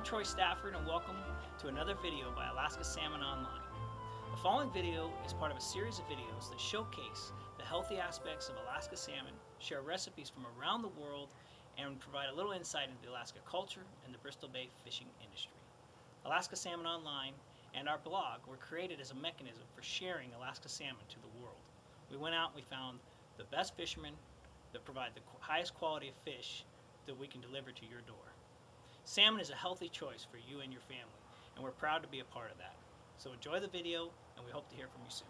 I'm Troy Stafford and welcome to another video by Alaska Salmon Online. The following video is part of a series of videos that showcase the healthy aspects of Alaska salmon, share recipes from around the world, and provide a little insight into the Alaska culture and the Bristol Bay fishing industry. Alaska Salmon Online and our blog were created as a mechanism for sharing Alaska salmon to the world. We went out and we found the best fishermen that provide the highest quality of fish that we can deliver to your door. Salmon is a healthy choice for you and your family, and we're proud to be a part of that. So enjoy the video, and we hope to hear from you soon.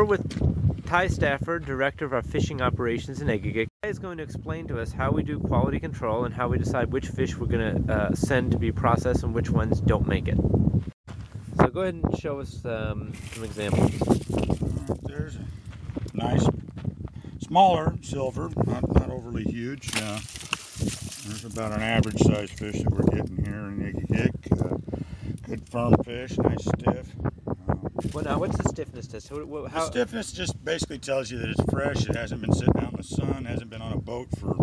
We're with Ty Stafford, Director of our Fishing Operations in Egegik. Ty is going to explain to us how we do quality control and how we decide which fish we're going to uh, send to be processed and which ones don't make it. So go ahead and show us um, some examples. There's a nice, smaller silver, not, not overly huge. Uh, there's about an average size fish that we're getting here in Egegik. Uh, good firm fish, nice stiff. Uh, Well, now, what's the stiffness test? How, the stiffness just basically tells you that it's fresh. It hasn't been sitting out in the sun, hasn't been on a boat for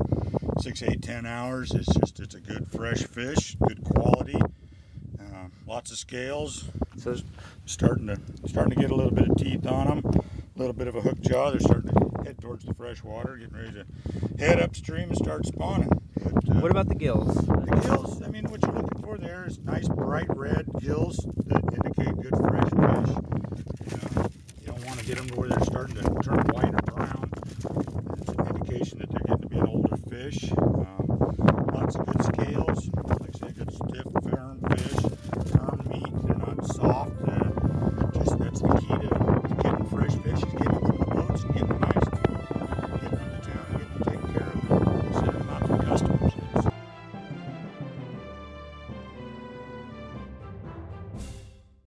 six, eight, ten hours. It's just it's a good fresh fish, good quality. Uh, lots of scales, so starting to starting to get a little bit of teeth on them, a little bit of a hook jaw. They're starting to head towards the fresh water, getting ready to head upstream and start spawning. But, uh, what about the gills? The gills, I mean, what you're looking for there is nice bright red gills that indicate good fresh fish. You, you don't want to get them to where they're starting to turn white or brown. It's an indication that they're getting to be an older fish. Um, lots of good scales.